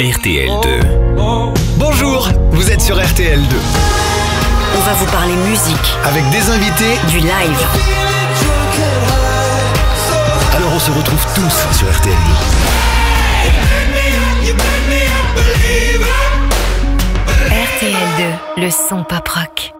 RTL2. Bonjour, vous êtes sur RTL2 On va vous parler musique, avec des invités. du live. Alors on se retrouve tous sur RTL2. RTL2, le son pop rock.